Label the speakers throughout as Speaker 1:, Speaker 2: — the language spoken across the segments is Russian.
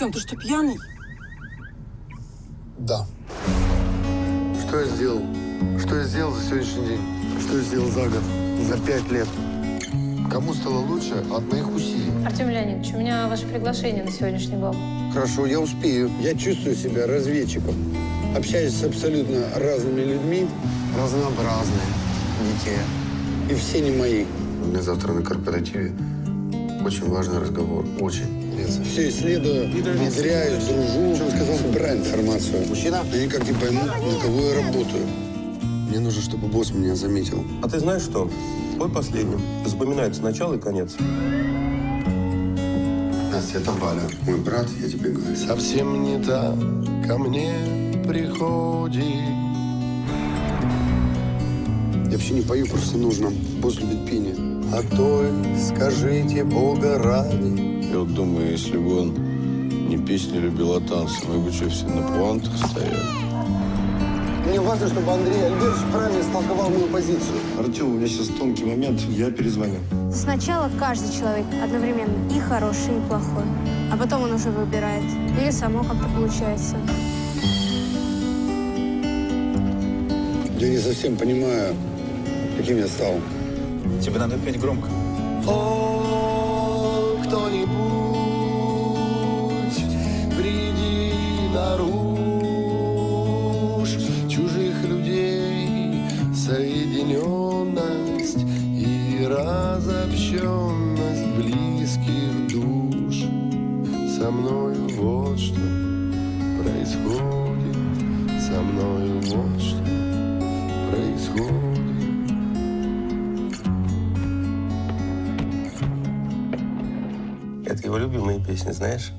Speaker 1: Артем, ты что, пьяный?
Speaker 2: Да. Что я сделал? Что я сделал за сегодняшний день? Что я сделал за год? За пять лет? Кому стало лучше от моих усилий?
Speaker 3: Артем Леонидович, у меня ваше приглашение на сегодняшний бал.
Speaker 2: Хорошо, я успею. Я чувствую себя разведчиком. Общаюсь с абсолютно разными людьми. Разнообразные детей. И все не мои. У меня завтра на корпоративе очень важный разговор. Очень. Все исследую, внедряюсь, дружу. Что он сказал? Собираю информацию. Мужчина? Я никак не пойму, на кого я работаю. Мне нужно, чтобы босс меня заметил.
Speaker 4: А ты знаешь что? Твой последним. Запоминается начало и конец.
Speaker 2: Настя, это Валя. Мой брат, я тебе говорю.
Speaker 5: Совсем не так ко мне приходит.
Speaker 2: Я вообще не пою, просто нужно. Босс любит пение. А той скажите Бога ради.
Speaker 5: Я вот думаю, если бы он не песни любил, а танцы, мы бы что, все на пуантах стояли?
Speaker 2: Мне важно, чтобы Андрей Альбертович правильно истолковал мою позицию.
Speaker 6: Артем, у меня сейчас тонкий момент, я перезвоню.
Speaker 7: Сначала каждый человек одновременно и хороший, и плохой. А потом он уже выбирает. Или само как-то получается.
Speaker 2: Я не совсем понимаю, каким я стал.
Speaker 6: Тебе надо петь громко.
Speaker 5: О, кто-нибудь, приди наружь чужих людей, соединенность и разобщенность близких душ. Со мною вот что происходит, со мною вот что
Speaker 4: Это его любимые песни, знаешь?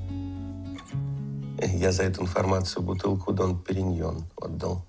Speaker 4: Я за эту информацию бутылку Дон Периньон отдал.